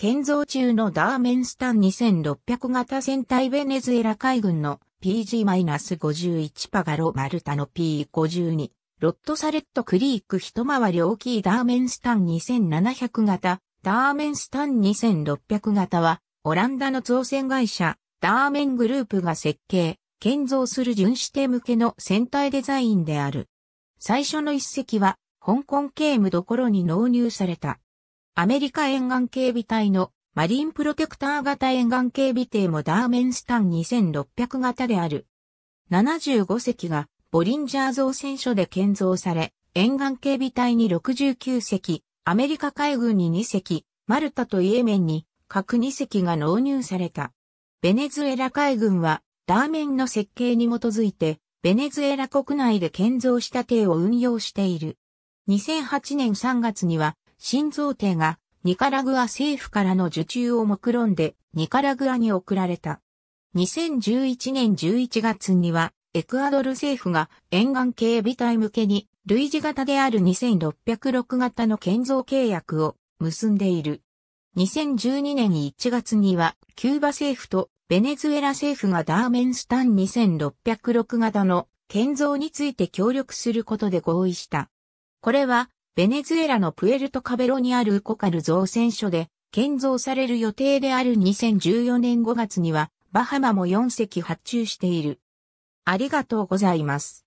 建造中のダーメンスタン2600型戦隊ベネズエラ海軍の PG-51 パガロマルタの P52 ロットサレットクリーク一回り大きいダーメンスタン2700型ダーメンスタン2600型はオランダの造船会社ダーメングループが設計、建造する巡視艇向けの船体デザインである。最初の一隻は香港警務どころに納入された。アメリカ沿岸警備隊のマリンプロテクター型沿岸警備艇もダーメンスタン2600型である。75隻がボリンジャー造船所で建造され、沿岸警備隊に69隻、アメリカ海軍に2隻、マルタとイエメンに各2隻が納入された。ベネズエラ海軍はダーメンの設計に基づいて、ベネズエラ国内で建造した艇を運用している。2008年3月には新造艇がニカラグア政府からの受注を目論んでニカラグアに送られた。2011年11月にはエクアドル政府が沿岸警備隊向けに類似型である2606型の建造契約を結んでいる。2012年1月にはキューバ政府とベネズエラ政府がダーメンスタン2606型の建造について協力することで合意した。これはベネズエラのプエルトカベロにあるウコカル造船所で建造される予定である2014年5月にはバハマも4隻発注している。ありがとうございます。